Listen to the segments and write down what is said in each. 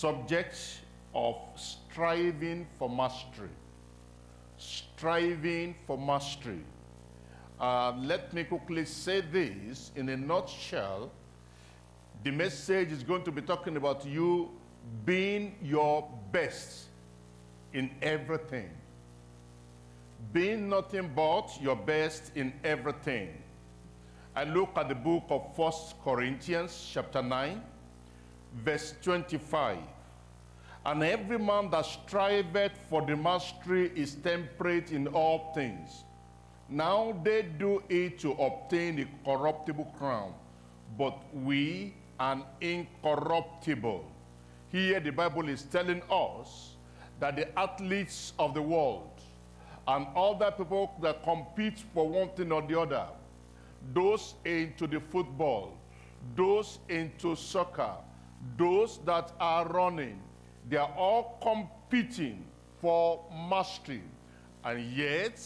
subject of striving for mastery. Striving for mastery. Uh, let me quickly say this in a nutshell. The message is going to be talking about you being your best in everything. Being nothing but your best in everything. I look at the book of First Corinthians chapter 9, verse 25. And every man that striveth for the mastery is temperate in all things. Now they do it to obtain a corruptible crown, but we an incorruptible. Here the Bible is telling us that the athletes of the world and other people that compete for one thing or the other, those into the football, those into soccer, those that are running, they are all competing for mastery. And yet,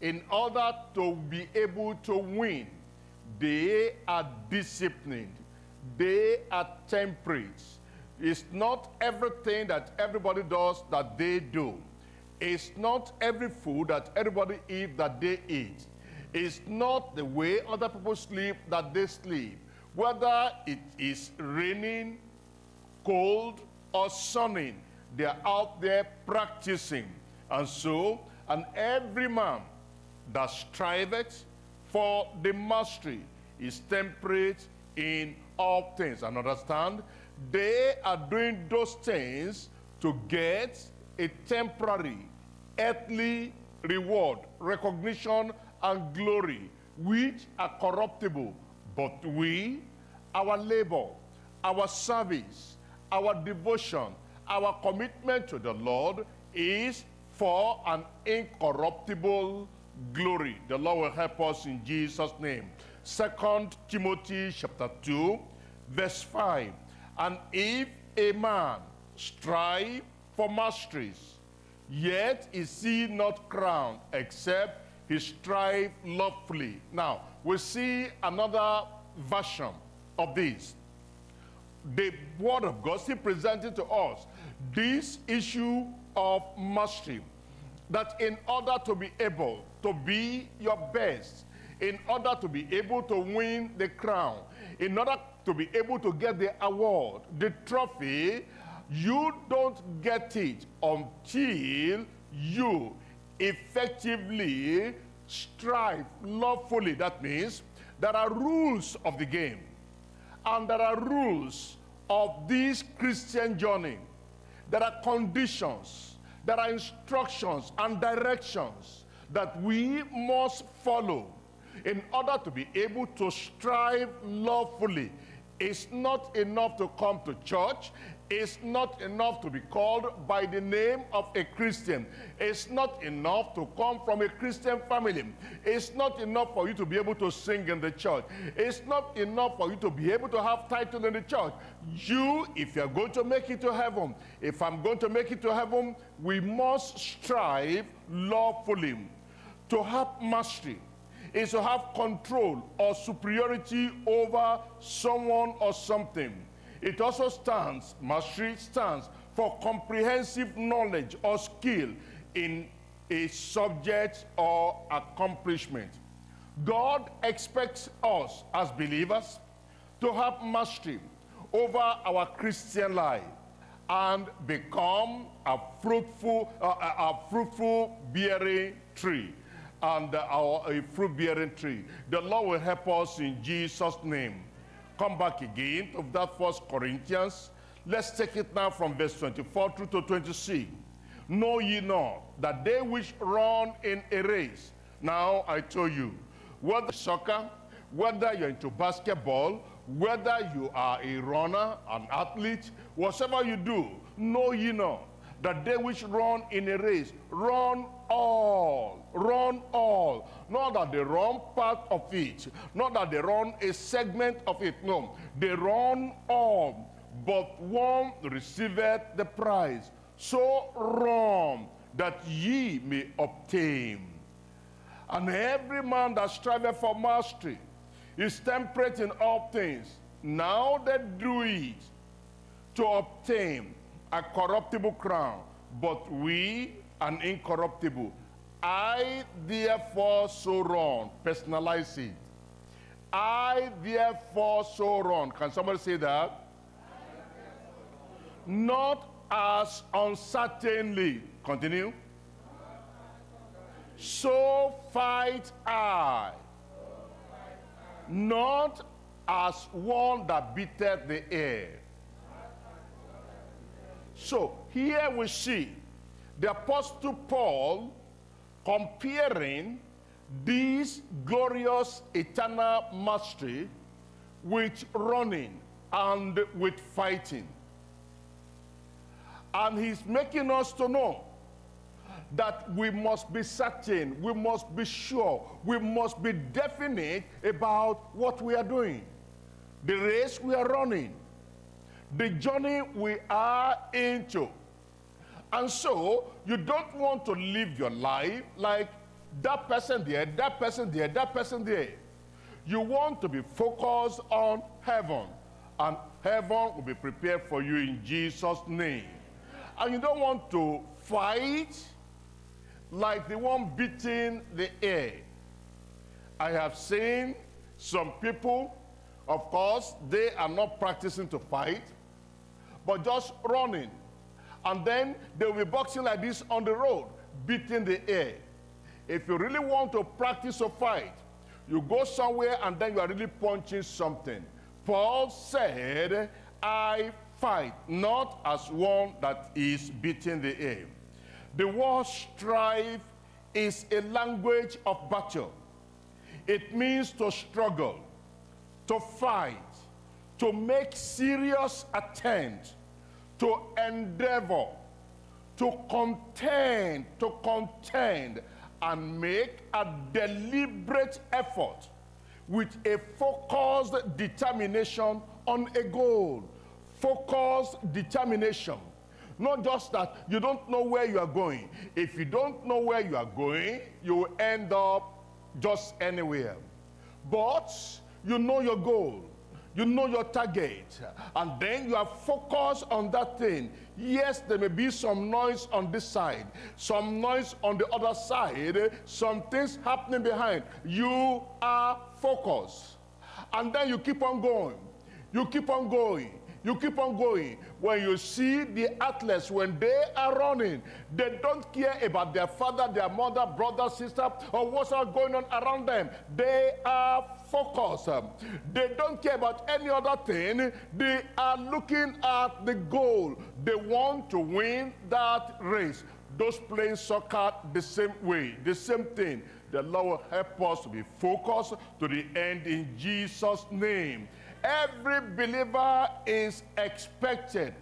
in order to be able to win, they are disciplined. They are temperate. It's not everything that everybody does that they do. It's not every food that everybody eats that they eat. It's not the way other people sleep that they sleep. Whether it is raining, cold, or sunning, they're out there practicing. And so, and every man that striveth for the mastery is temperate in all things. And understand, they are doing those things to get a temporary earthly reward, recognition, and glory, which are corruptible. But we, our labor, our service, our devotion, our commitment to the Lord is for an incorruptible glory. The Lord will help us in Jesus' name. Second Timothy chapter 2, verse 5. And if a man strive for masteries, yet is he not crowned, except he strive lawfully. Now, we see another version of this. The word of God still presented to us this issue of mastery. That in order to be able to be your best, in order to be able to win the crown, in order to be able to get the award, the trophy, you don't get it until you effectively strive lawfully. That means there are rules of the game and there are rules of this Christian journey. There are conditions, there are instructions and directions that we must follow in order to be able to strive lawfully. It's not enough to come to church. It's not enough to be called by the name of a Christian. It's not enough to come from a Christian family. It's not enough for you to be able to sing in the church. It's not enough for you to be able to have title in the church. You, if you're going to make it to heaven, if I'm going to make it to heaven, we must strive lawfully to have mastery is to have control or superiority over someone or something. It also stands, mastery stands for comprehensive knowledge or skill in a subject or accomplishment. God expects us as believers to have mastery over our Christian life and become a fruitful, uh, a fruitful bearing tree and our a fruit-bearing tree. The Lord will help us in Jesus' name. Come back again to that First Corinthians. Let's take it now from verse 24 through to 26. Know ye not that they which run in a race, now I tell you, whether soccer, whether you're into basketball, whether you are a runner, an athlete, whatever you do, know ye not that they which run in a race run all, run all. Not that they run part of it, not that they run a segment of it. No, they run all, but one receiveth the prize. So run that ye may obtain. And every man that striveth for mastery is temperate in all things. Now they do it to obtain a corruptible crown, but we an incorruptible. I therefore so run. Personalize it. I therefore so run. Can somebody say that? Not as uncertainly. Continue. So fight I. Not as one that beateth the air. So here we see the Apostle Paul comparing this glorious eternal mastery with running and with fighting. And he's making us to know that we must be certain, we must be sure, we must be definite about what we are doing, the race we are running, the journey we are into. And so you don't want to live your life like that person there, that person there, that person there. You want to be focused on heaven, and heaven will be prepared for you in Jesus' name. And you don't want to fight like the one beating the air. I have seen some people, of course, they are not practicing to fight, but just running. And then they will be boxing like this on the road, beating the air. If you really want to practice a fight, you go somewhere and then you are really punching something. Paul said, I fight, not as one that is beating the air. The word strive is a language of battle. It means to struggle, to fight, to make serious attempt, to endeavor, to contend, to contend, and make a deliberate effort with a focused determination on a goal. Focused determination. Not just that you don't know where you are going. If you don't know where you are going, you will end up just anywhere. But you know your goal. You know your target. And then you are focused on that thing. Yes, there may be some noise on this side, some noise on the other side, some things happening behind. You are focused. And then you keep on going. You keep on going. You keep on going. When you see the athletes, when they are running, they don't care about their father, their mother, brother, sister, or what's going on around them. They are focused. Um, they don't care about any other thing. They are looking at the goal. They want to win that race. Those playing soccer the same way, the same thing. The Lord will help us to be focused to the end in Jesus' name. Every believer is expected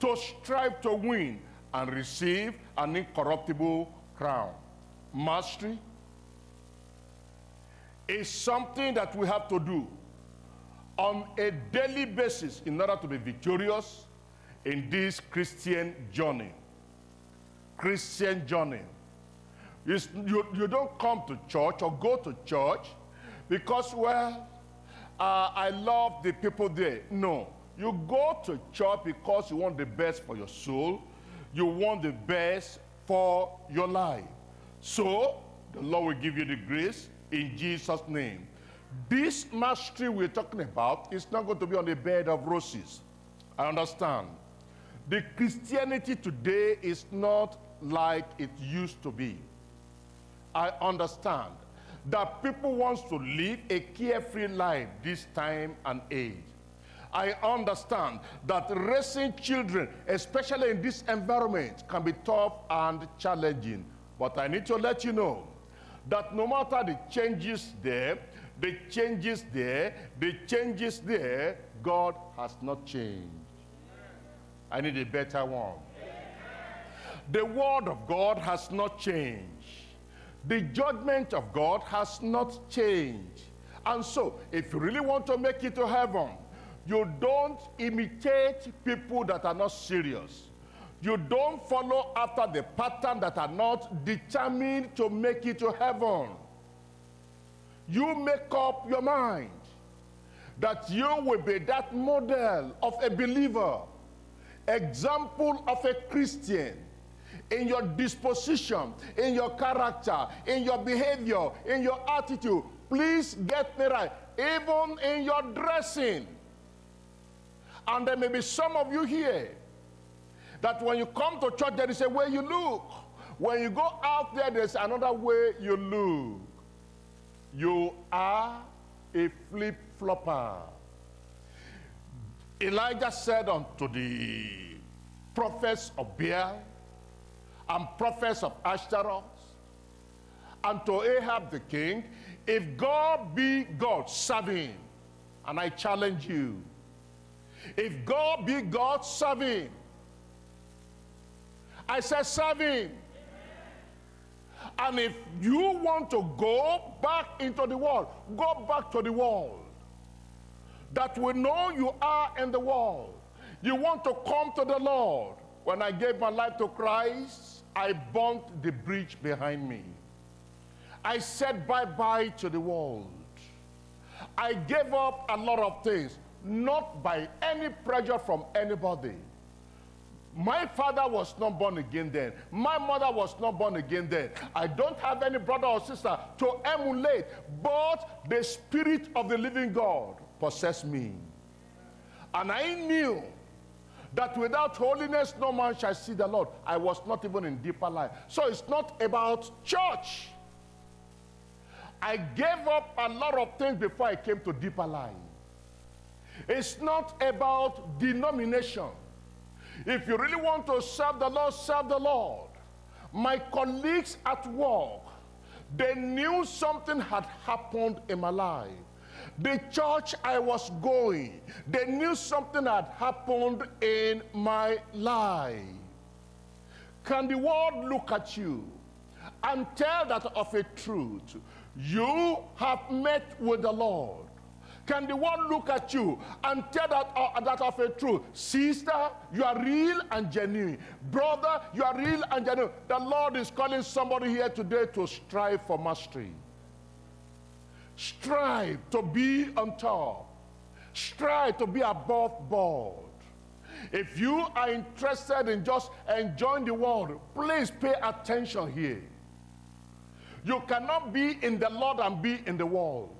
to strive to win and receive an incorruptible crown. Mastery is something that we have to do on a daily basis in order to be victorious in this Christian journey. Christian journey. You, you, don't come to church or go to church because, well, uh, I love the people there. No. You go to church because you want the best for your soul. You want the best for your life. So, the Lord will give you the grace in Jesus' name. This mastery we're talking about is not going to be on a bed of roses. I understand. The Christianity today is not like it used to be. I understand that people want to live a carefree life this time and age. I understand that raising children, especially in this environment, can be tough and challenging. But I need to let you know that no matter the changes there, the changes there, the changes there, God has not changed. I need a better one. The word of God has not changed. The judgment of God has not changed. And so, if you really want to make it to heaven, you don't imitate people that are not serious. You don't follow after the pattern that are not determined to make it to heaven. You make up your mind that you will be that model of a believer, example of a Christian in your disposition, in your character, in your behavior, in your attitude. Please get me right. Even in your dressing. And there may be some of you here that when you come to church, there is a way you look. When you go out there, there's another way you look. You are a flip flopper. Elijah said unto the prophets of Baal and prophets of Ashtaroth and to Ahab the king, if God be God, serve him. And I challenge you. If God be God, serve him. I said, serve him. And if you want to go back into the world, go back to the world. That we know you are in the world. You want to come to the Lord. When I gave my life to Christ, I burnt the bridge behind me. I said bye-bye to the world. I gave up a lot of things, not by any pressure from anybody. My father was not born again then. My mother was not born again then. I don't have any brother or sister to emulate, but the spirit of the living God possessed me. And I knew that without holiness no man shall see the Lord. I was not even in deeper life. So it's not about church. I gave up a lot of things before I came to deeper life. It's not about denomination. If you really want to serve the Lord, serve the Lord. My colleagues at work, they knew something had happened in my life. The church I was going, they knew something had happened in my life. Can the world look at you and tell that of a truth? You have met with the Lord. Can the world look at you and tell that, uh, that of a truth? Sister, you are real and genuine. Brother, you are real and genuine. The Lord is calling somebody here today to strive for mastery. Strive to be on top. Strive to be above board. If you are interested in just enjoying the world, please pay attention here. You cannot be in the Lord and be in the world.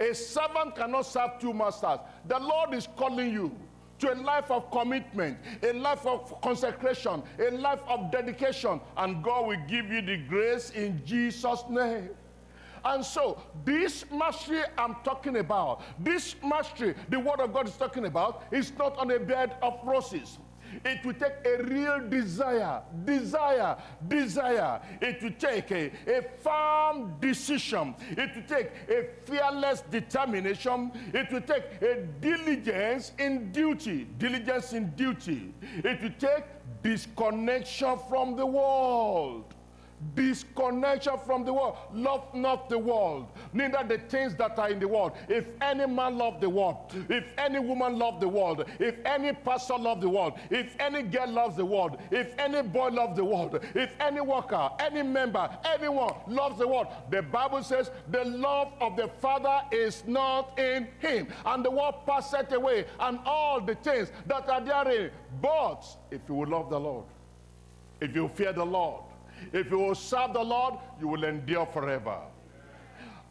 A servant cannot serve two masters. The Lord is calling you to a life of commitment, a life of consecration, a life of dedication, and God will give you the grace in Jesus' name. And so, this mastery I'm talking about, this mastery the Word of God is talking about, is not on a bed of roses. It will take a real desire, desire, desire. It will take a, a firm decision. It will take a fearless determination. It will take a diligence in duty, diligence in duty. It will take disconnection from the world disconnection from the world. Love not the world, neither the things that are in the world. If any man love the world, if any woman love the world, if any pastor love the world, if any girl loves the world, if any boy loves the world, if any worker, any member, anyone loves the world, the Bible says the love of the Father is not in him. And the world passeth away, and all the things that are therein. But if you will love the Lord, if you fear the Lord, if you will serve the Lord, you will endure forever.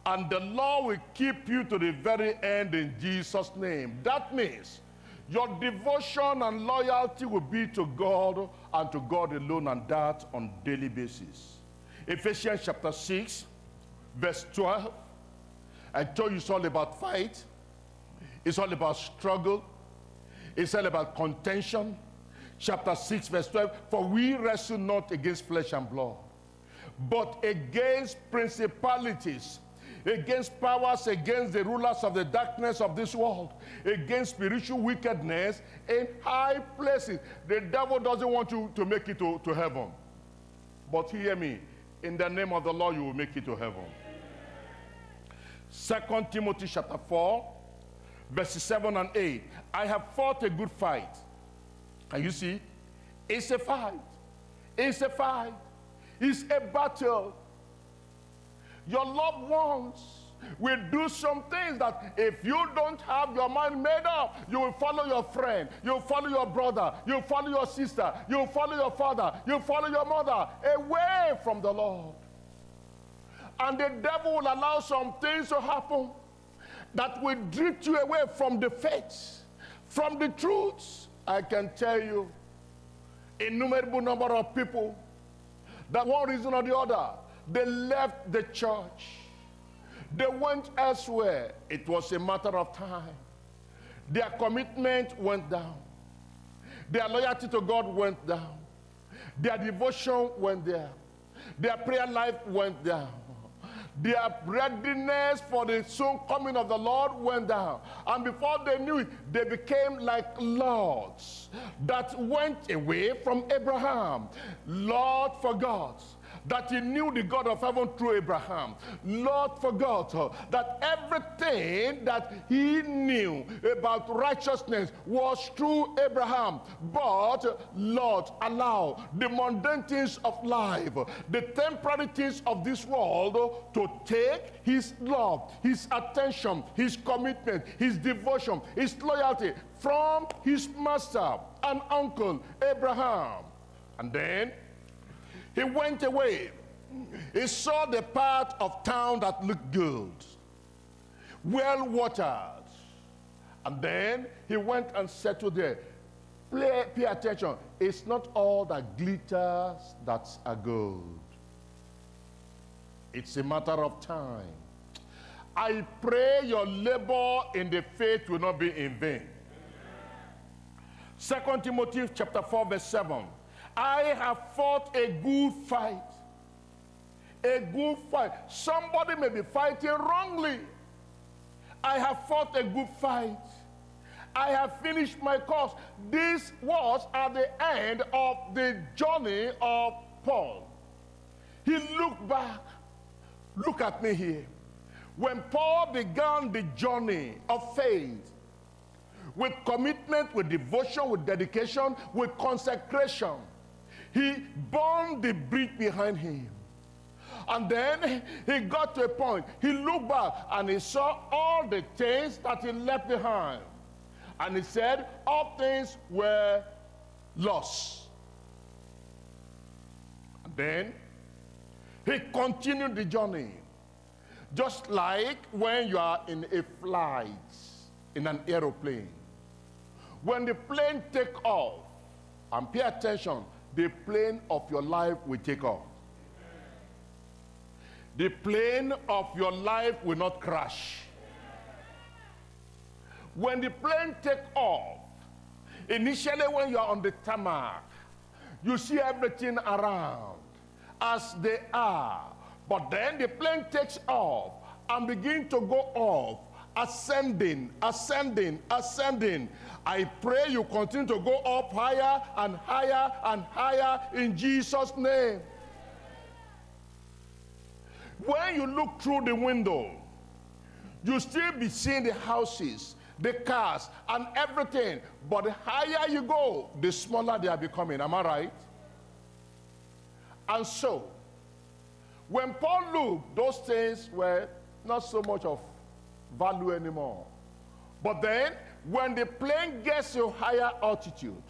And the Lord will keep you to the very end in Jesus' name. That means your devotion and loyalty will be to God and to God alone, and that on daily basis. Ephesians chapter 6, verse 12. I told you it's all about fight. It's all about struggle. It's all about contention chapter 6, verse 12, for we wrestle not against flesh and blood, but against principalities, against powers, against the rulers of the darkness of this world, against spiritual wickedness in high places. The devil doesn't want you to make it to, to heaven. But hear me, in the name of the Lord, you will make it to heaven. Second Timothy chapter 4, verses 7 and 8. I have fought a good fight. Can you see? It's a fight. It's a fight. It's a battle. Your loved ones will do some things that if you don't have your mind made up, you will follow your friend, you'll follow your brother, you'll follow your sister, you'll follow your father, you'll follow your mother away from the Lord. And the devil will allow some things to happen that will drift you away from the faith, from the truths. I can tell you, innumerable number of people, that one reason or the other, they left the church they went elsewhere. It was a matter of time. Their commitment went down. Their loyalty to God went down. Their devotion went down. Their prayer life went down. Their readiness for the soon coming of the Lord went down. And before they knew it, they became like lords that went away from Abraham. Lot for God that he knew the God of heaven through Abraham. Lot forgot uh, that everything that he knew about righteousness was through Abraham. But Lot, allow the mundane things of life, the temporary things of this world to take his love, his attention, his commitment, his devotion, his loyalty from his master and uncle Abraham. And then he went away. He saw the part of town that looked good, well watered. And then he went and settled there. Play, pay attention. It's not all that glitters that's a gold. It's a matter of time. I pray your labor in the faith will not be in vain. Second Timothy chapter 4, verse 7. I have fought a good fight. A good fight. Somebody may be fighting wrongly. I have fought a good fight. I have finished my course. This was at the end of the journey of Paul. He looked back. Look at me here. When Paul began the journey of faith, with commitment, with devotion, with dedication, with consecration, he burned the bridge behind him. And then he got to a point. He looked back and he saw all the things that he left behind. And he said, all things were lost. And then he continued the journey. Just like when you are in a flight, in an aeroplane. When the plane take off, and pay attention, the plane of your life will take off. The plane of your life will not crash. When the plane take off, initially when you are on the tarmac, you see everything around as they are. But then the plane takes off and begin to go off, ascending, ascending, ascending. I pray you continue to go up higher and higher and higher in Jesus' name. When you look through the window, you still be seeing the houses, the cars, and everything. But the higher you go, the smaller they are becoming. Am I right? And so, when Paul looked, those things were not so much of value anymore. But then when the plane gets to higher altitude,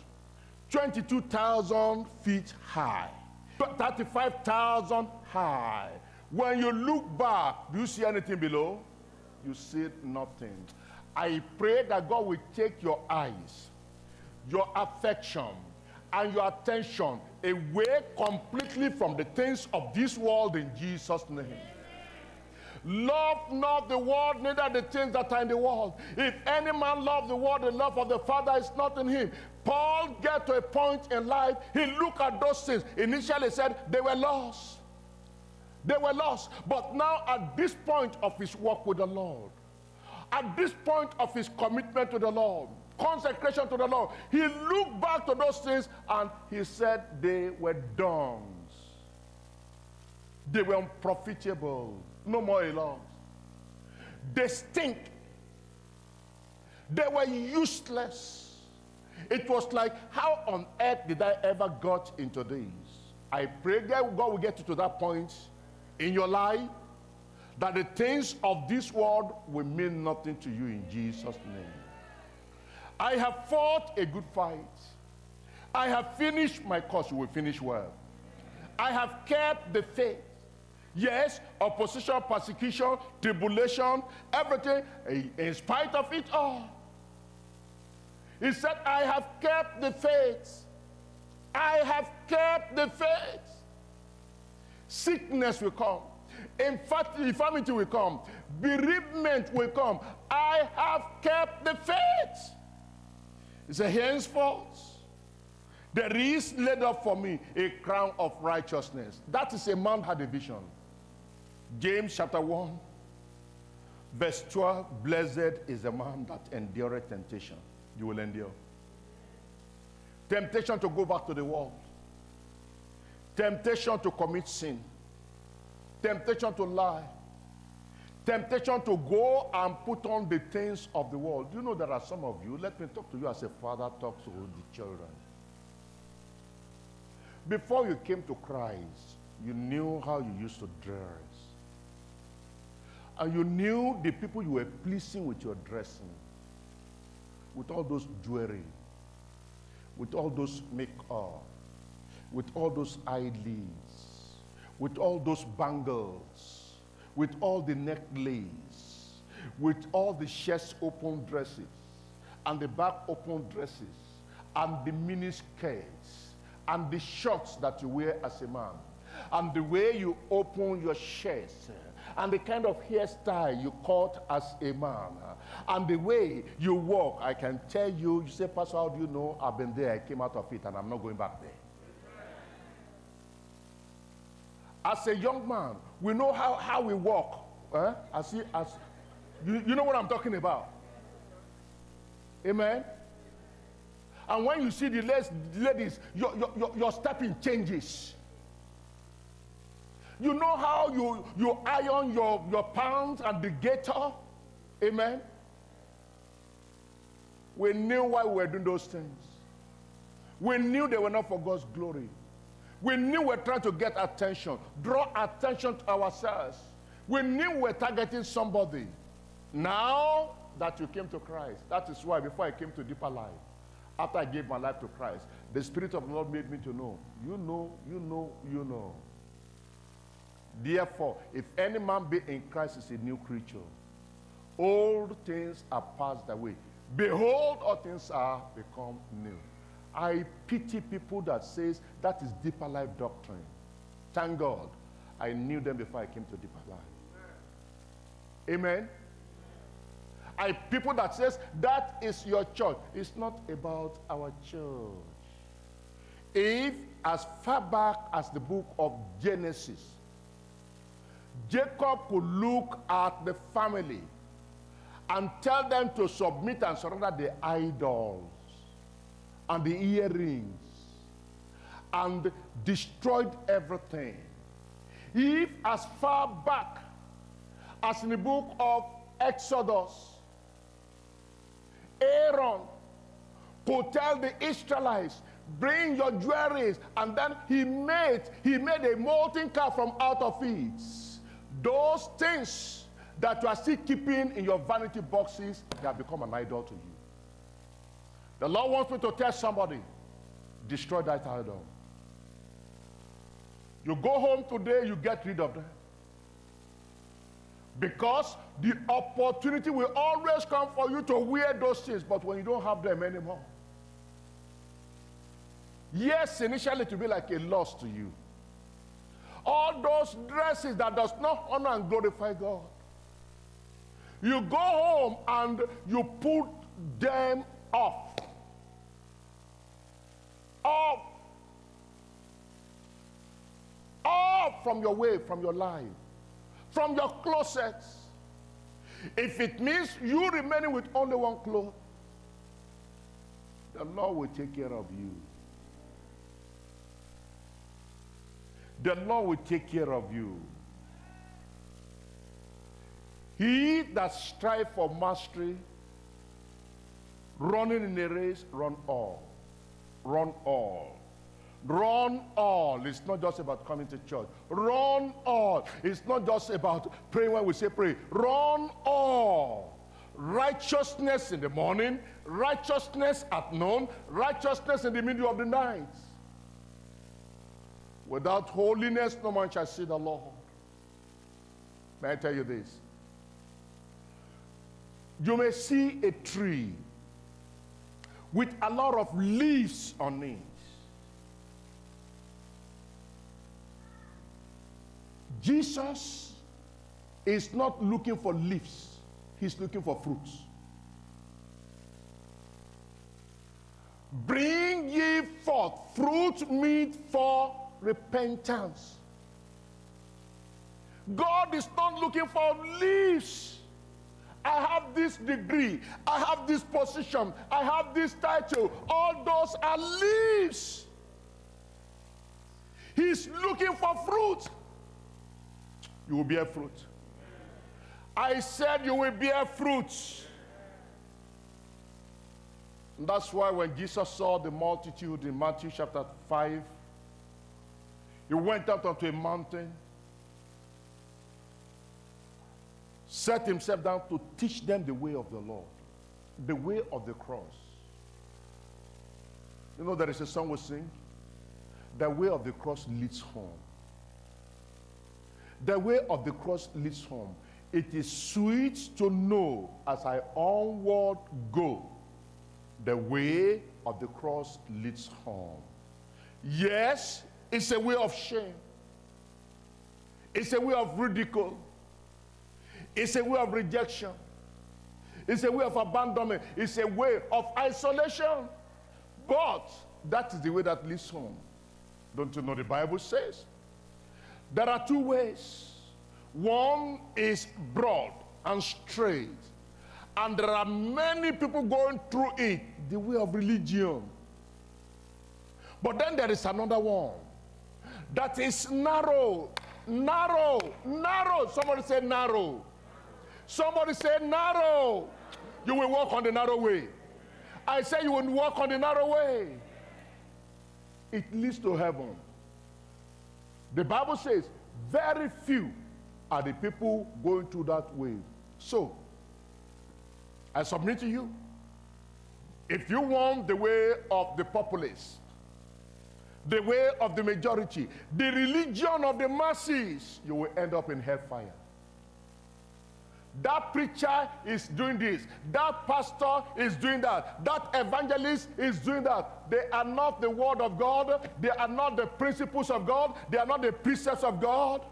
22,000 feet high, 35,000 high, when you look back, do you see anything below? You see nothing. I pray that God will take your eyes, your affection, and your attention away completely from the things of this world in Jesus' name. Love not the world, neither the things that are in the world. If any man love the world, the love of the Father is not in him. Paul get to a point in life, he looked at those things. Initially said they were lost. They were lost. But now at this point of his work with the Lord, at this point of his commitment to the Lord, consecration to the Lord, he looked back to those things and he said they were dung. They were unprofitable no more alarms. They stink. They were useless. It was like, how on earth did I ever got into this? I pray that God will get you to that point in your life that the things of this world will mean nothing to you in Jesus' name. I have fought a good fight. I have finished my course. You will finish well. I have kept the faith. Yes, opposition, persecution, tribulation, everything, eh, in spite of it all. He said, I have kept the faith. I have kept the faith. Sickness will come. In fact, infirmity will come. Bereavement will come. I have kept the faith. He said, henceforth, there is laid up for me a crown of righteousness. That is a man had a vision. James chapter 1, verse 12, blessed is the man that endureth temptation. You will endure. Temptation to go back to the world. Temptation to commit sin. Temptation to lie. Temptation to go and put on the things of the world. Do you know there are some of you? Let me talk to you as a father talks to the children. Before you came to Christ, you knew how you used to dress. And you knew the people you were pleasing with your dressing, with all those jewelry, with all those makeup, with all those eyelids, with all those bangles, with all the necklace, with all the chest open dresses, and the back open dresses, and the mini skirts, and the shorts that you wear as a man, and the way you open your chest, and the kind of hairstyle you cut as a man, and the way you walk, I can tell you, you say, Pastor, how do you know? I've been there, I came out of it, and I'm not going back there. As a young man, we know how, how we walk. Eh? As, he, as you, you know what I'm talking about. Amen. And when you see the ladies, your, your, your stepping changes. You know how you, you iron your, your pants and the gaiter? Amen. We knew why we were doing those things. We knew they were not for God's glory. We knew we were trying to get attention, draw attention to ourselves. We knew we were targeting somebody. Now that you came to Christ, that is why before I came to deeper life, after I gave my life to Christ, the Spirit of the Lord made me to know. You know, you know, you know. Therefore, if any man be in Christ is a new creature, old things are passed away. Behold, all things are become new. I pity people that says that is deeper life doctrine. Thank God, I knew them before I came to deeper life. Amen. I people that says that is your church. It's not about our church. If as far back as the book of Genesis, Jacob could look at the family and tell them to submit and surrender the idols and the earrings and destroyed everything. If as far back as in the book of Exodus, Aaron could tell the Israelites, bring your jewelries, and then he made, he made a molten calf from out of it. Those things that you are still keeping in your vanity boxes, they have become an idol to you. The Lord wants me to tell somebody, destroy that idol. You go home today, you get rid of them. Because the opportunity will always come for you to wear those things, but when you don't have them anymore. Yes, initially to be like a loss to you all those dresses that does not honor and glorify God. You go home and you put them off. Off. Off from your way, from your life, from your closets. If it means you remaining with only one cloth, the Lord will take care of you. The Lord will take care of you. He that strive for mastery, running in a race, run all. Run all. Run all. It's not just about coming to church. Run all. It's not just about praying when we say pray. Run all. Righteousness in the morning, righteousness at noon, righteousness in the middle of the night. Without holiness, no man shall see the Lord. May I tell you this? You may see a tree with a lot of leaves on it. Jesus is not looking for leaves, he's looking for fruits. Bring ye forth fruit meet for repentance. God is not looking for leaves. I have this degree. I have this position. I have this title. All those are leaves. He's looking for fruit. You will bear fruit. I said you will bear fruit. And that's why when Jesus saw the multitude in Matthew chapter 5, he went up onto a mountain set himself down to teach them the way of the Lord, the way of the cross. You know, there is a song we sing. The way of the cross leads home. The way of the cross leads home. It is sweet to know as I onward go, the way of the cross leads home. Yes, it's a way of shame. It's a way of ridicule. It's a way of rejection. It's a way of abandonment. It's a way of isolation. But that is the way that leads home. Don't you know the Bible says? There are two ways. One is broad and straight. And there are many people going through it, the way of religion. But then there is another one that is narrow, narrow, narrow. Somebody say narrow. Somebody say narrow. You will walk on the narrow way. I say you will walk on the narrow way. It leads to heaven. The Bible says, very few are the people going through that way. So, I submit to you, if you want the way of the populace, the way of the majority, the religion of the masses, you will end up in hellfire. That preacher is doing this. That pastor is doing that. That evangelist is doing that. They are not the word of God. They are not the principles of God. They are not the precepts of God.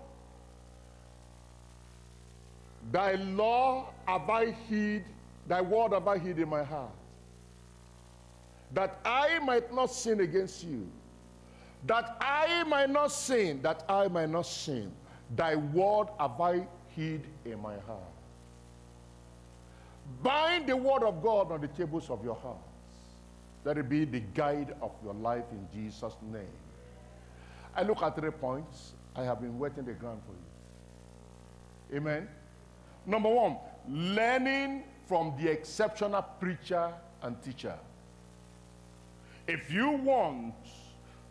Thy law have I hid, thy word have I hid in my heart, that I might not sin against you. That I might not sin, that I might not sin. Thy word have I hid in my heart. Bind the word of God on the tables of your hearts. Let it be the guide of your life in Jesus' name. I look at three points. I have been wetting the ground for you. Amen. Number one, learning from the exceptional preacher and teacher. If you want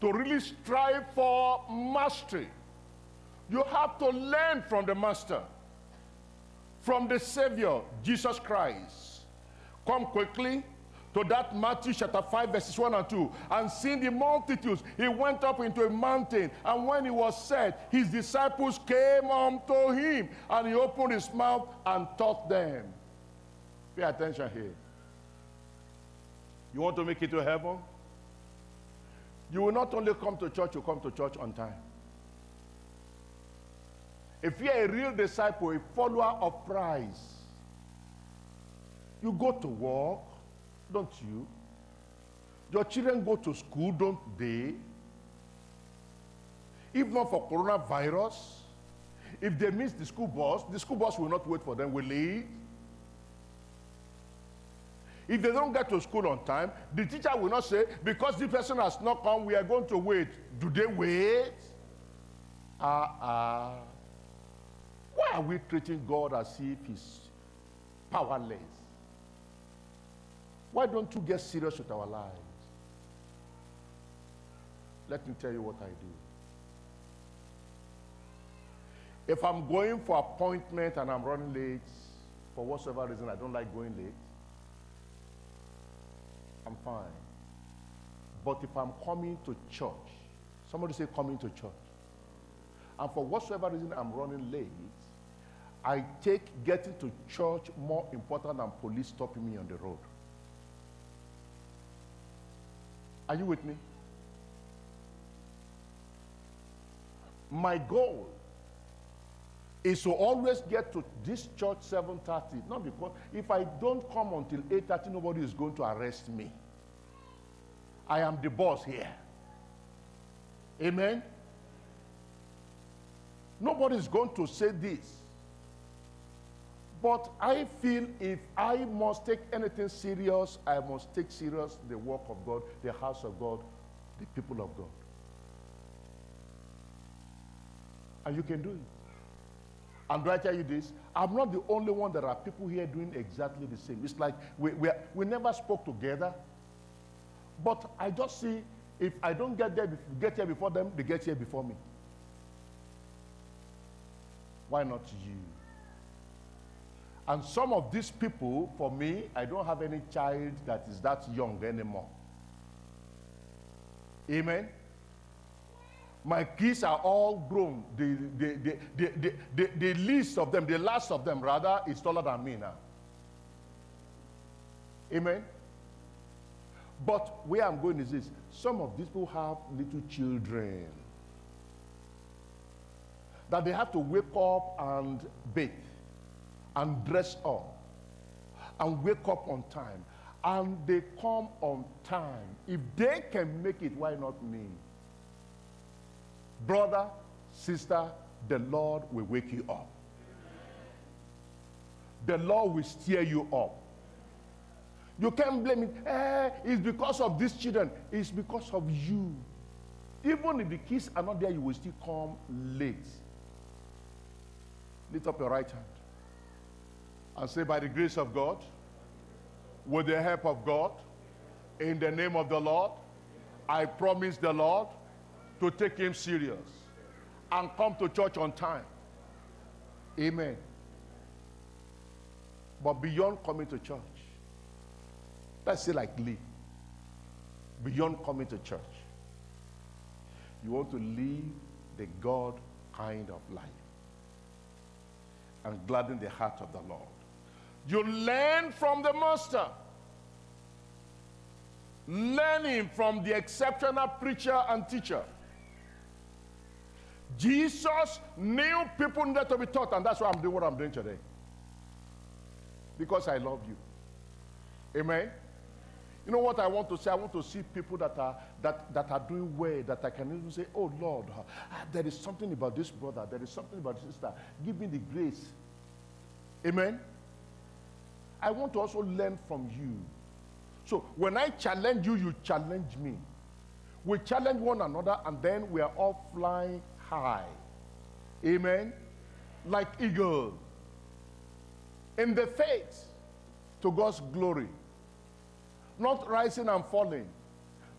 to really strive for mastery, you have to learn from the master from the Savior, Jesus Christ. Come quickly to that Matthew chapter 5, verses 1 and 2. And seeing the multitudes, he went up into a mountain. And when he was set, his disciples came unto him. And he opened his mouth and taught them. Pay attention here. You want to make it to heaven? You will not only come to church, you come to church on time. If you're a real disciple, a follower of Christ, you go to work, don't you? Your children go to school, don't they? If not for coronavirus, if they miss the school bus, the school bus will not wait for them, will it? If they don't get to school on time, the teacher will not say, because the person has not come, we are going to wait. Do they wait? Ah, uh, ah. Uh. Why are we treating God as if he's powerless? Why don't you get serious with our lives? Let me tell you what I do. If I'm going for appointment and I'm running late, for whatever reason I don't like going late, I'm fine. But if I'm coming to church, somebody say coming to church, and for whatsoever reason I'm running late, I take getting to church more important than police stopping me on the road. Are you with me? My goal is to always get to this church 7.30. Not because if I don't come until 8.30, nobody is going to arrest me. I am the boss here. Amen? Nobody is going to say this. But I feel if I must take anything serious, I must take serious the work of God, the house of God, the people of God. And you can do it. And do I tell you this? I'm not the only one. There are people here doing exactly the same. It's like we, we, we never spoke together. But I just see if I don't get there, get here before them, they get here before me. Why not you? And some of these people, for me, I don't have any child that is that young anymore. Amen? My kids are all grown. The, the, the, the, the, the, least of them, the last of them, rather, is taller than me now. Amen? But where I'm going is this. Some of these people have little children that they have to wake up and bathe and dress up and wake up on time. And they come on time. If they can make it, why not me? Brother, sister, the Lord will wake you up. The Lord will steer you up. You can't blame it. Eh, it's because of these children. It's because of you. Even if the kids are not there, you will still come late. Lift up your right hand and say, by the grace of God, with the help of God, in the name of the Lord, I promise the Lord to take him serious and come to church on time. Amen. But beyond coming to church, let's say like Lee, beyond coming to church, you want to live the God kind of life and gladden the heart of the Lord. You learn from the master. Learning from the exceptional preacher and teacher. Jesus knew people needed to be taught, and that's why I'm doing what I'm doing today. Because I love you. Amen. You know what I want to say? I want to see people that are that, that are doing well, that I can even say, Oh Lord, uh, there is something about this brother, there is something about this sister. Give me the grace. Amen. I want to also learn from you. So when I challenge you, you challenge me. We challenge one another, and then we are all flying high. Amen. Like eagle. In the faith to God's glory. Not rising and falling.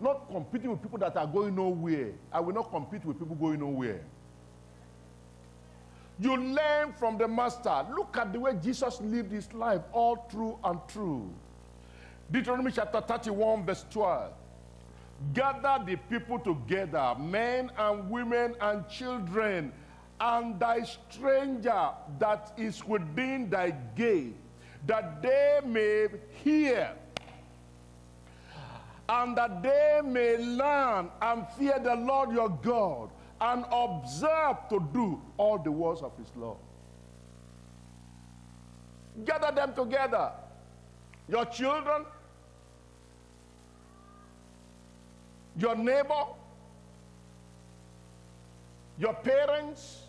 Not competing with people that are going nowhere. I will not compete with people going nowhere. You learn from the master. Look at the way Jesus lived his life all true and true. Deuteronomy chapter 31, verse 12. Gather the people together, men and women and children, and thy stranger that is within thy gate, that they may hear, and that they may learn and fear the Lord your God, and observe to do all the words of his law. Gather them together, your children, your neighbor, your parents,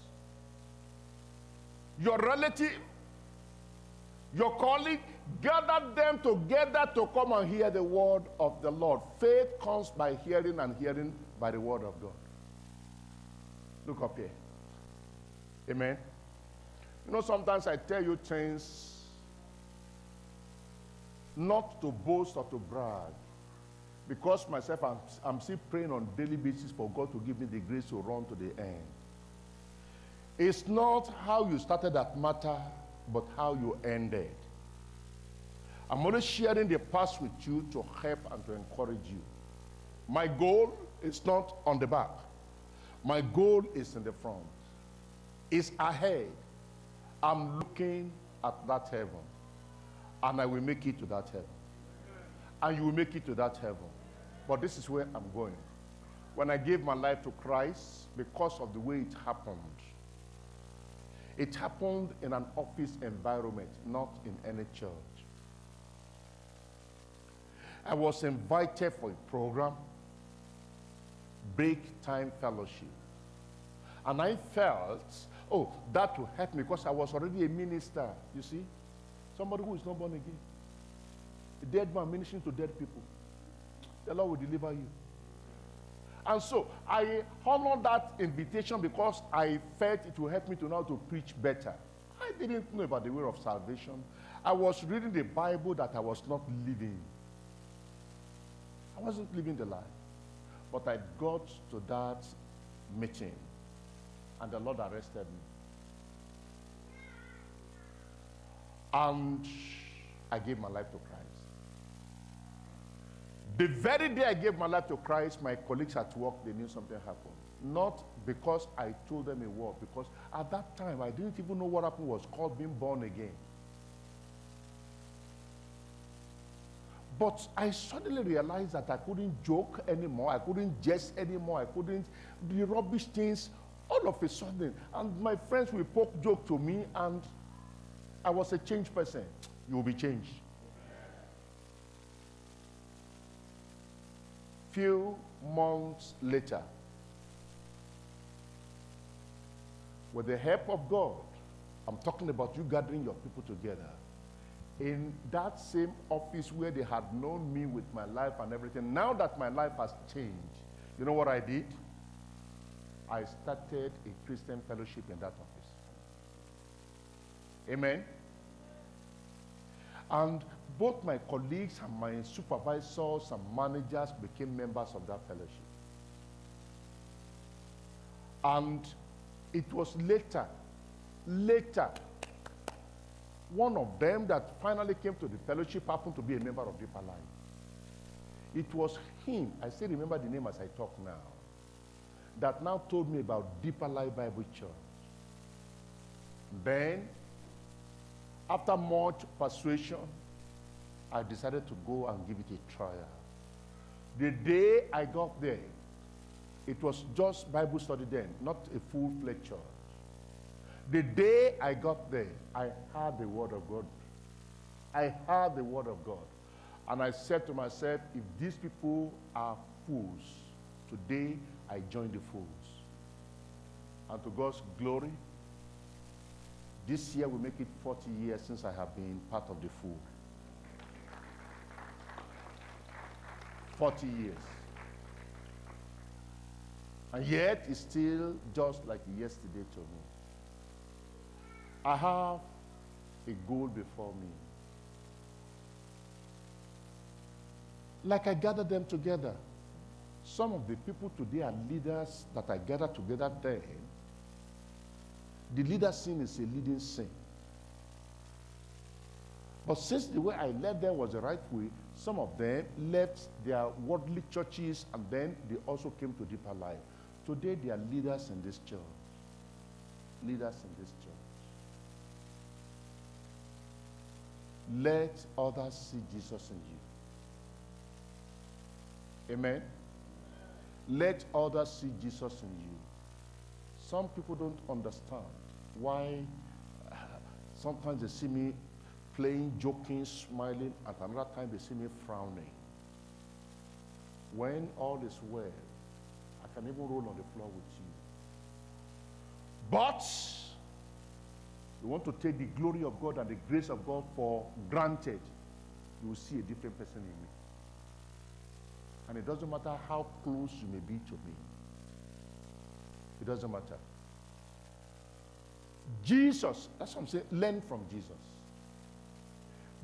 your relative, your colleague, gather them together to come and hear the word of the Lord. Faith comes by hearing, and hearing by the word of God. Look up here. Amen. You know, sometimes I tell you things not to boast or to brag, Because myself, I'm, I'm still praying on daily basis for God to give me the grace to run to the end. It's not how you started that matter, but how you ended. I'm only sharing the past with you to help and to encourage you. My goal is not on the back. My goal is in the front. It's ahead. I'm looking at that heaven. And I will make it to that heaven. And you will make it to that heaven. But this is where I'm going. When I gave my life to Christ, because of the way it happened, it happened in an office environment, not in any church. I was invited for a program, Break Time Fellowship. And I felt, oh, that will help me because I was already a minister, you see. Somebody who is not born again. A dead man ministering to dead people. The Lord will deliver you. And so I honored that invitation because I felt it will help me to how to preach better. I didn't know about the way of salvation. I was reading the Bible that I was not living. I wasn't living the life. But I got to that meeting and the Lord arrested me. And I gave my life to Christ. The very day I gave my life to Christ, my colleagues at work, they knew something happened. Not because I told them a word, because at that time I didn't even know what happened was called being born again. But I suddenly realized that I couldn't joke anymore. I couldn't jest anymore. I couldn't do rubbish things all of a sudden. And my friends will poke joke to me, and I was a changed person. You will be changed. Few months later, with the help of God, I'm talking about you gathering your people together in that same office where they had known me with my life and everything. Now that my life has changed, you know what I did? I started a Christian fellowship in that office. Amen. And both my colleagues and my supervisors and managers became members of that fellowship. And it was later, later, one of them that finally came to the fellowship happened to be a member of Deeper Life. It was him, I still remember the name as I talk now, that now told me about Deeper Life Bible Church. Then, after much persuasion, I decided to go and give it a trial. The day I got there, it was just Bible study then, not a full-fledged church. The day I got there, I heard the word of God. I heard the word of God. And I said to myself, if these people are fools, today I join the fools. And to God's glory, this year will make it 40 years since I have been part of the fool. 40 years. And yet, it's still just like yesterday to me. I have a goal before me. Like I gather them together. Some of the people today are leaders that I gather together then. The leader sin is a leading sin. But since the way I led them was the right way, some of them left their worldly churches and then they also came to deeper life. Today they are leaders in this church. Leaders in this church. Let others see Jesus in you. Amen. Let others see Jesus in you. Some people don't understand why uh, sometimes they see me playing, joking, smiling, at another time they see me frowning. When all is well, I can even roll on the floor with you. But you want to take the glory of God and the grace of God for granted, you will see a different person in me. And it doesn't matter how close you may be to me. It doesn't matter. Jesus, that's what I'm saying, learn from Jesus.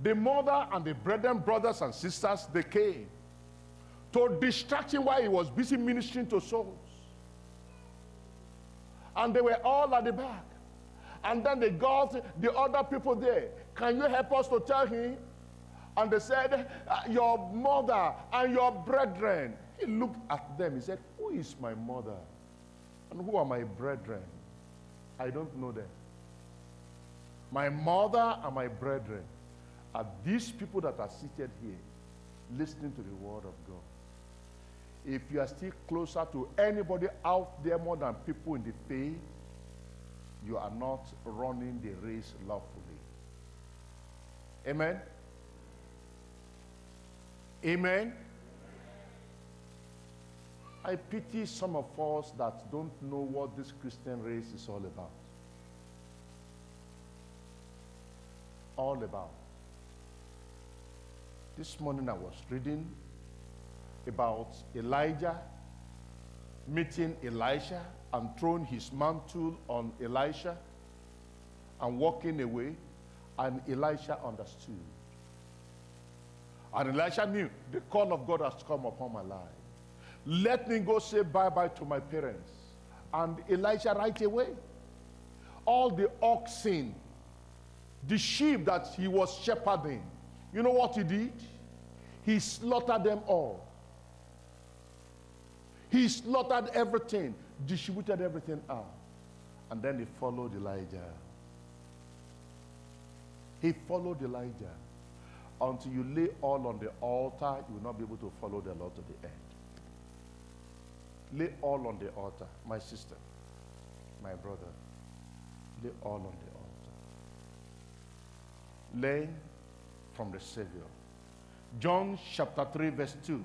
The mother and the brethren, brothers and sisters, they came to distract him while he was busy ministering to souls. And they were all at the back. And then they got the other people there. Can you help us to tell him? And they said, uh, Your mother and your brethren. He looked at them. He said, Who is my mother? And who are my brethren? I don't know them. My mother and my brethren are these people that are seated here listening to the word of God. If you are still closer to anybody out there more than people in the faith, you are not running the race lawfully. Amen? Amen? I pity some of us that don't know what this Christian race is all about. All about. This morning I was reading about Elijah meeting Elisha and throwing his mantle on Elisha and walking away, and Elisha understood. And Elisha knew the call of God has come upon my life. Let me go say bye bye to my parents. And Elisha right away. All the oxen, the sheep that he was shepherding, you know what he did? He slaughtered them all. He slaughtered everything, distributed everything out. And then he followed Elijah. He followed Elijah. Until you lay all on the altar, you will not be able to follow the Lord to the end. Lay all on the altar, my sister, my brother. Lay all on the altar. Learn from the Savior. John chapter 3, verse 2.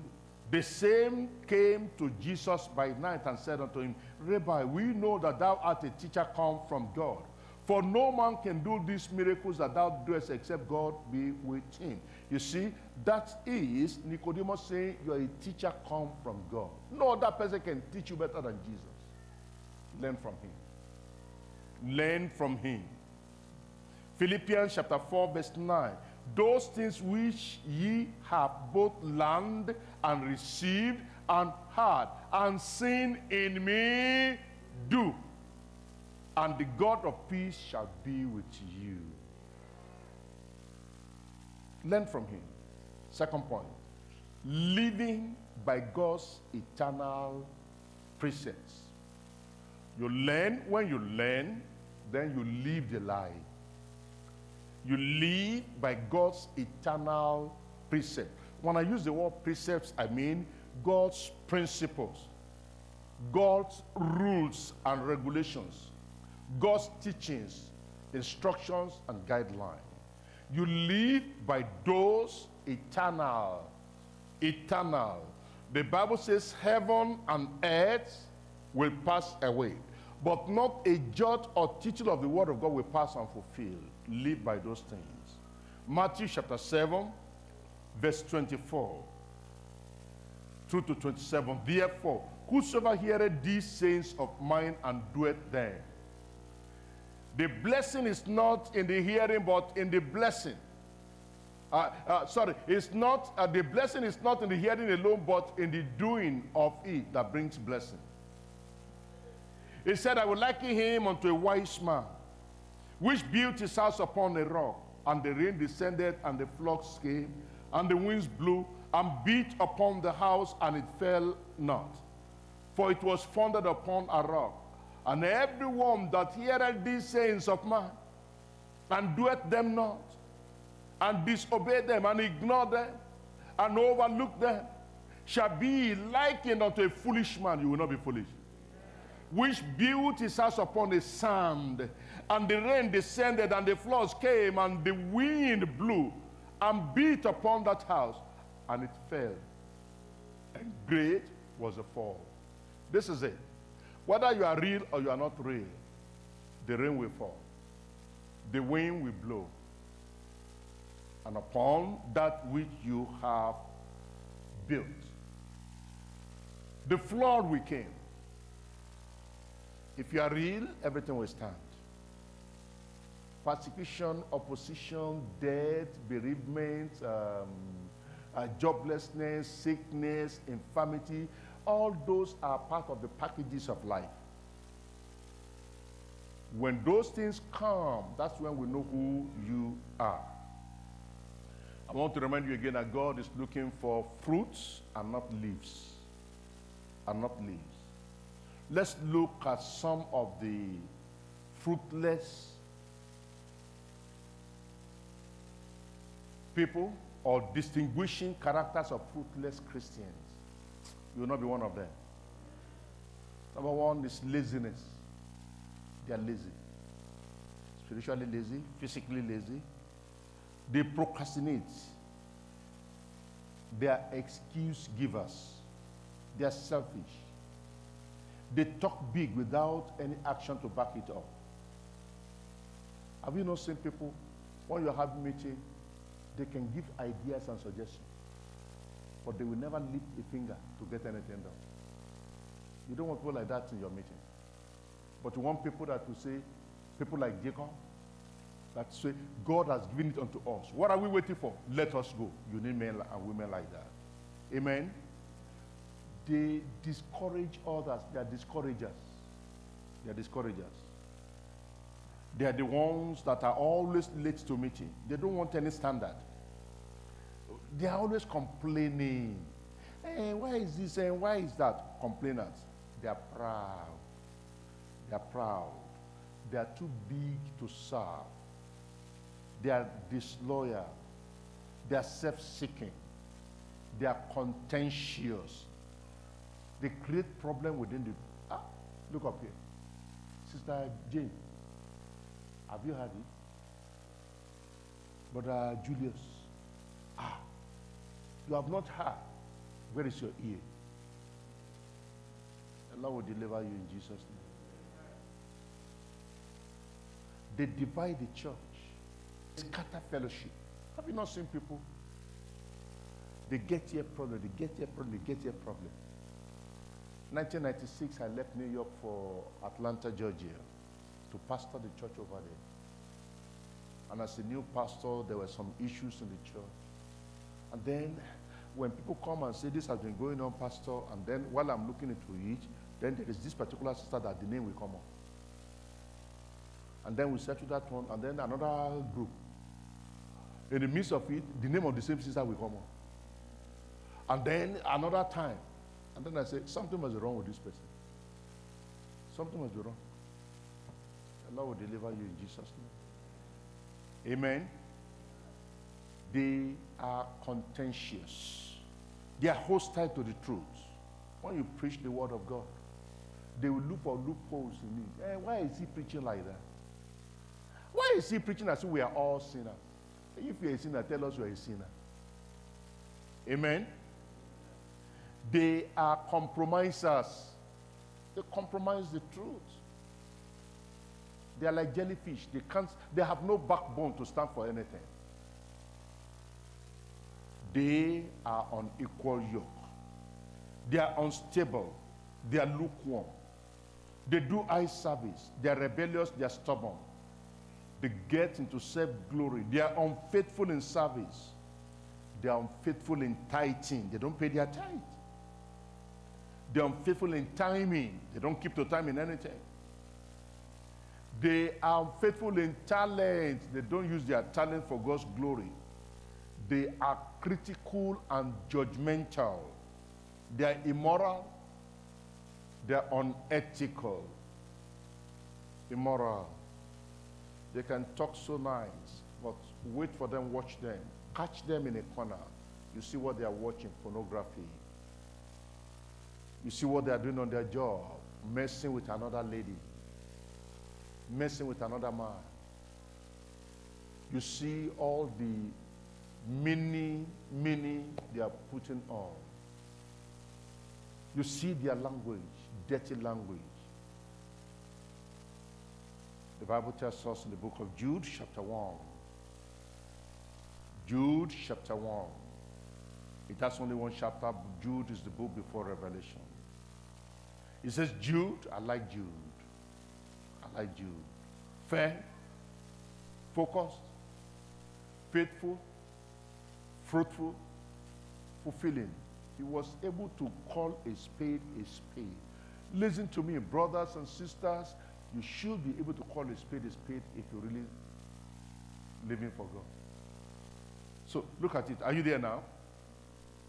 The same came to Jesus by night and said unto him, Rabbi, we know that thou art a teacher come from God. For no man can do these miracles that thou doest except God be with him. You see, that is Nicodemus saying, You are a teacher come from God. No other person can teach you better than Jesus. Learn from him. Learn from him. Philippians chapter 4, verse 9 those things which ye have both learned and received and heard and seen in me, do. And the God of peace shall be with you. Learn from him. Second point living by God's eternal precepts. You learn, when you learn, then you live the life. You live by God's eternal precept. When I use the word precepts, I mean God's principles, God's rules and regulations, God's teachings, instructions, and guidelines. You live by those eternal, eternal. The Bible says heaven and earth will pass away, but not a jot or tittle of the word of God will pass unfulfilled live by those things. Matthew chapter 7, verse 24 through to 27. Therefore, whosoever heareth these sayings of mine and doeth them, the blessing is not in the hearing, but in the blessing. Uh, uh, sorry, it's not, uh, the blessing is not in the hearing alone, but in the doing of it that brings blessing. He said, I will liken him unto a wise man which built his house upon a rock, and the rain descended, and the floods came, and the winds blew, and beat upon the house, and it fell not. For it was founded upon a rock. And every one that heareth these sayings of mine, and doeth them not, and disobey them, and ignore them, and overlook them, shall be likened unto a foolish man. You will not be foolish. Which built his house upon the sand, and the rain descended, and the floods came, and the wind blew and beat upon that house, and it fell. And great was the fall. This is it. Whether you are real or you are not real, the rain will fall, the wind will blow, and upon that which you have built. The flood will came. If you are real, everything will stand persecution, opposition, death, bereavement, um, uh, joblessness, sickness, infirmity. All those are part of the packages of life. When those things come, that's when we know who you are. I want to remind you again that God is looking for fruits and not leaves. And not leaves. Let's look at some of the fruitless people or distinguishing characters of fruitless Christians. You will not be one of them. Number one is laziness. They are lazy. Spiritually lazy, physically lazy. They procrastinate. They are excuse givers. They are selfish. They talk big without any action to back it up. Have you not seen people when you have meeting, they can give ideas and suggestions, but they will never lift a finger to get anything done. You don't want people like that in your meeting. But you want people that will say, people like Jacob, that say, God has given it unto us. What are we waiting for? Let us go. You need men and women like that. Amen. They discourage others. They are discouragers. They are discouragers. They are the ones that are always late to meeting. They don't want any standard. They are always complaining. Hey, why is this and why is that? Complainers. They are proud. They are proud. They are too big to serve. They are disloyal. They are self-seeking. They are contentious. They create problem within the. Ah, look up here. Sister Jane, have you heard it? Brother Julius, ah, you have not heard. Where is your ear? The Lord will deliver you in Jesus' name. They divide the church, scatter fellowship. Have you not seen people? They get here problem, they get here problem, they get here problem. 1996, I left New York for Atlanta, Georgia, to pastor the church over there. And as a new pastor, there were some issues in the church. And then when people come and say, this has been going on, pastor, and then while I'm looking into it, then there is this particular sister that the name will come up. And then we settle that one, and then another group. In the midst of it, the name of the same sister will come up. And then another time. And then I say, something must be wrong with this person. Something must be wrong. Allah will deliver you in Jesus' name. Amen. They are contentious. They are hostile to the truth. When you preach the word of God, they will look for loopholes in it. Eh, why is he preaching like that? Why is he preaching as if we are all sinners? If you're a sinner, tell us you're a sinner. Amen. They are compromisers. They compromise the truth. They are like jellyfish. They can't, they have no backbone to stand for anything. They are on equal yoke. They are unstable. They are lukewarm. They do eye service. They are rebellious. They are stubborn. They get into self-glory. They are unfaithful in service. They are unfaithful in tithing. They don't pay their tithe. They are unfaithful in timing. They don't keep to time in anything. They are unfaithful in talent. They don't use their talent for God's glory. They are critical and judgmental. They are immoral. They are unethical. Immoral. They can talk so nice, but wait for them, watch them. Catch them in a corner. You see what they are watching pornography. You see what they are doing on their job, messing with another lady, messing with another man. You see all the mini, mini they are putting on. You see their language, dirty language. The Bible tells us in the book of Jude, chapter 1. Jude, chapter 1. It has only one chapter. Jude is the book before Revelation. It says, Jude, I like Jude. I like Jude. Fair, focused, faithful, fruitful, fulfilling. He was able to call a spade a spade. Listen to me, brothers and sisters. You should be able to call a spade a spade if you're really living for God. So look at it. Are you there now?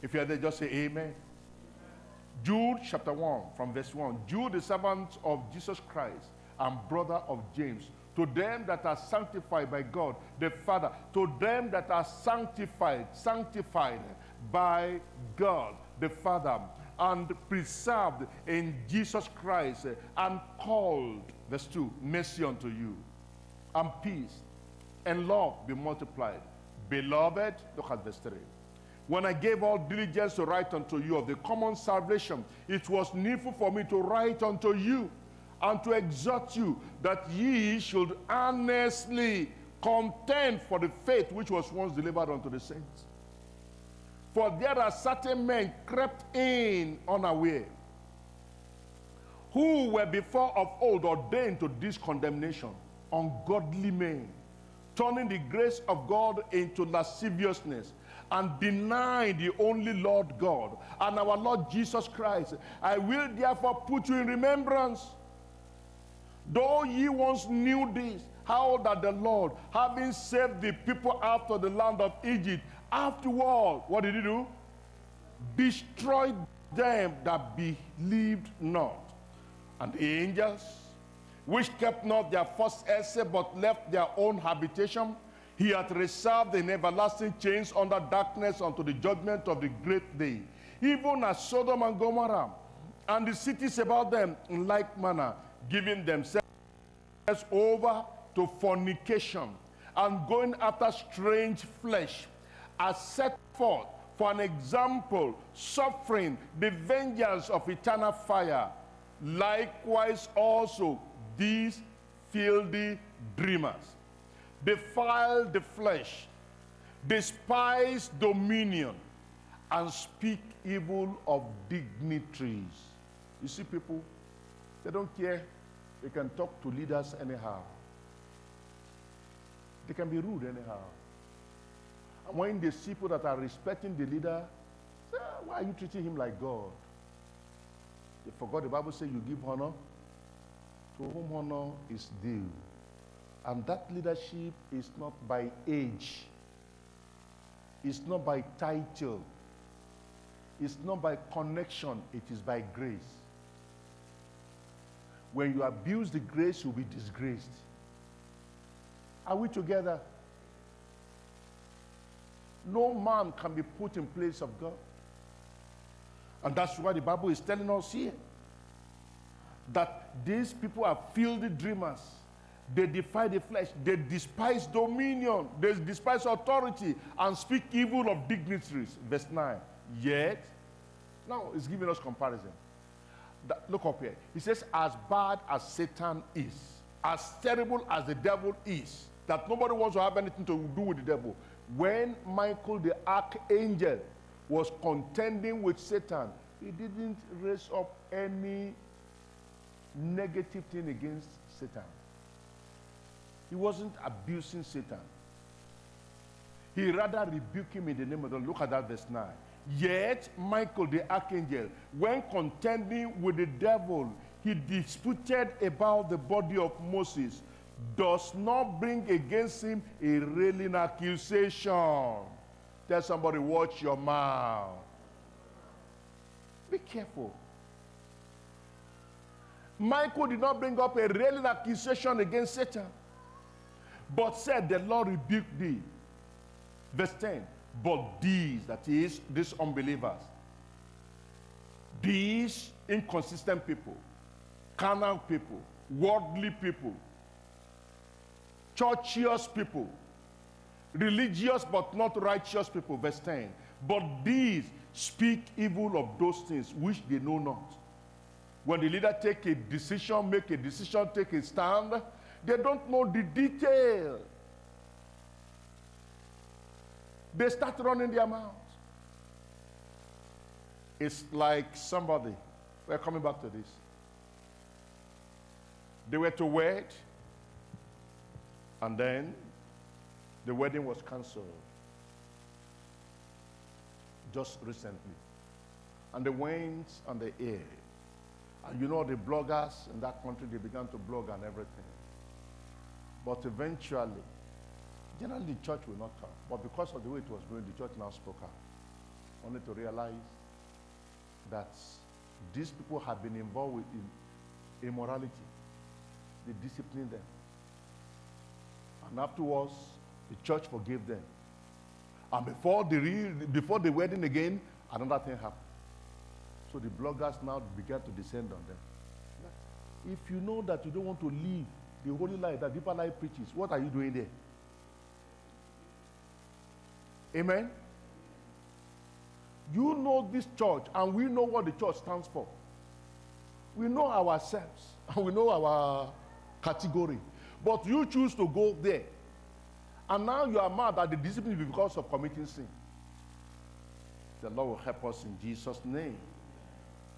If you're there, just say amen. Jude chapter 1, from verse 1. Jude, the servant of Jesus Christ and brother of James, to them that are sanctified by God the Father, to them that are sanctified, sanctified by God the Father, and preserved in Jesus Christ, and called, verse 2, mercy unto you, and peace, and love be multiplied. Beloved, look at verse 3. When I gave all diligence to write unto you of the common salvation, it was needful for me to write unto you and to exhort you that ye should earnestly contend for the faith which was once delivered unto the saints. For there are certain men crept in unaware, who were before of old ordained to this condemnation, ungodly men, turning the grace of God into lasciviousness and deny the only Lord God and our Lord Jesus Christ. I will therefore put you in remembrance. Though ye once knew this, how that the Lord, having saved the people out of the land of Egypt, afterward, what did he do? Destroyed them that believed not. And the angels, which kept not their first essay, but left their own habitation, he hath reserved in everlasting chains under darkness unto the judgment of the great day, even as Sodom and Gomorrah, and the cities about them in like manner, giving themselves over to fornication and going after strange flesh, are set forth for an example, suffering the vengeance of eternal fire. Likewise also these filthy dreamers defile the flesh, despise dominion, and speak evil of dignitaries. You see, people, they don't care. They can talk to leaders anyhow. They can be rude anyhow. And when they see people that are respecting the leader, say, ah, why are you treating him like God? They forgot the Bible says you give honor to whom honor is due. And that leadership is not by age, it's not by title, it's not by connection, it is by grace. When you abuse the grace, you'll be disgraced. Are we together? No man can be put in place of God. And that's why the Bible is telling us here that these people are filthy dreamers. They defy the flesh. They despise dominion. They despise authority and speak evil of dignitaries. Verse 9. Yet, now it's giving us comparison. That, look up here. He says, as bad as Satan is, as terrible as the devil is, that nobody wants to have anything to do with the devil. When Michael the archangel was contending with Satan, he didn't raise up any negative thing against Satan. He wasn't abusing Satan. He rather rebuked him in the name of the Lord. Look at that verse 9. Yet Michael the archangel, when contending with the devil, he disputed about the body of Moses, does not bring against him a railing accusation. Tell somebody, watch your mouth. Be careful. Michael did not bring up a railing accusation against Satan, but said, The Lord rebuked thee. Verse 10 But these, that is, these unbelievers, these inconsistent people, carnal people, worldly people, churchious people, religious but not righteous people, verse 10. But these speak evil of those things which they know not. When the leader take a decision, make a decision, take a stand, they don't know the detail. They start running their mouths. It's like somebody, we're coming back to this. They were to wed, and then the wedding was canceled. just recently. And they went on the air. And you know, the bloggers in that country, they began to blog and everything. But eventually, generally the church will not come. But because of the way it was going, the church now spoke out. Only to realize that these people have been involved with immorality. They disciplined them. And afterwards, the church forgave them. And before the, re- before the wedding again, another thing happened. So the bloggers now began to descend on them. If you know that you don't want to live the holy life that deeper life preaches, what are you doing there? Amen? You know this church, and we know what the church stands for. We know ourselves, and we know our category. But you choose to go there. And now you are mad at the discipline because of committing sin. The Lord will help us in Jesus' name.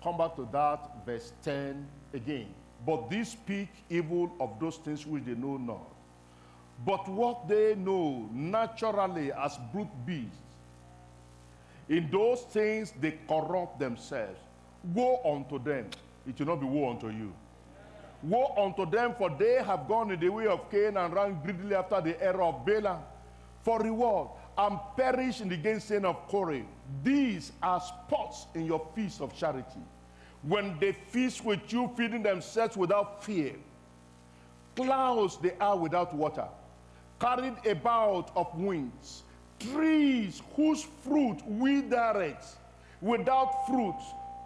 Come back to that, verse 10 again. But these speak evil of those things which they know not. But what they know naturally as brute beasts, in those things they corrupt themselves. Woe unto them. It will not be woe unto you. Woe unto them, for they have gone in the way of Cain and ran greedily after the error of Balaam for reward and perish in the gainsaying of Korah. These are spots in your feast of charity. When they feast with you, feeding themselves without fear. Clouds they are without water, carried about of winds. Trees whose fruit withereth, without fruit,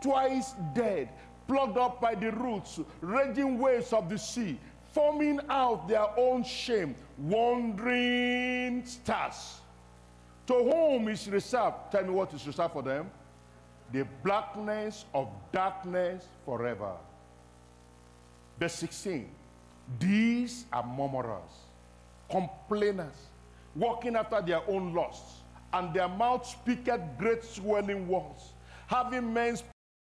twice dead, plucked up by the roots, raging waves of the sea, forming out their own shame, wandering stars. To whom is reserved? Tell me what is reserved for them? The blackness of darkness forever. Verse 16. These are murmurers, complainers, walking after their own lusts, and their mouth speaketh great swelling words, having men's